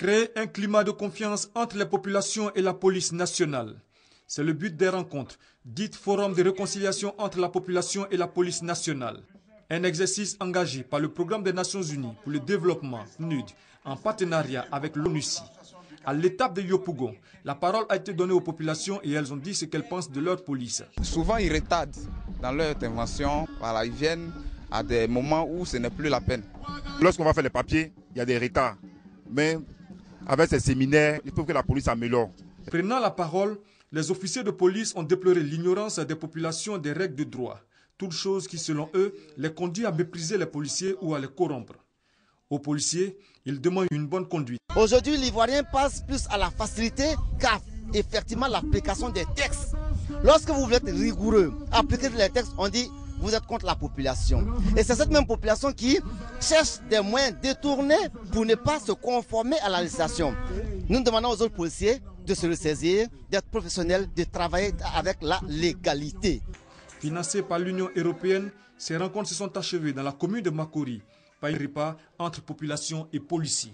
Créer un climat de confiance entre les populations et la police nationale. C'est le but des rencontres, dites Forum de réconciliation entre la population et la police nationale. Un exercice engagé par le Programme des Nations Unies pour le développement, NUD, en partenariat avec l'ONUCI. À l'étape de Yopougon, la parole a été donnée aux populations et elles ont dit ce qu'elles pensent de leur police. Souvent, ils retardent dans leur intervention. Voilà, ils viennent à des moments où ce n'est plus la peine. Lorsqu'on va faire les papiers, il y a des retards. Mais avec ces séminaires, il faut que la police améliore. Prenant la parole, les officiers de police ont déploré l'ignorance des populations des règles de droit. Toute chose qui, selon eux, les conduit à mépriser les policiers ou à les corrompre. Aux policiers, ils demandent une bonne conduite. Aujourd'hui, l'Ivoirien passe plus à la facilité qu'à effectivement l'application des textes. Lorsque vous voulez être rigoureux, appliquer les textes, on dit vous êtes contre la population. Et c'est cette même population qui cherche des moyens détournés pour ne pas se conformer à la législation. Nous demandons aux autres policiers de se ressaisir, d'être professionnels, de travailler avec la légalité. Financées par l'Union européenne, ces rencontres se sont achevées dans la commune de Makori, par repas entre population et policiers.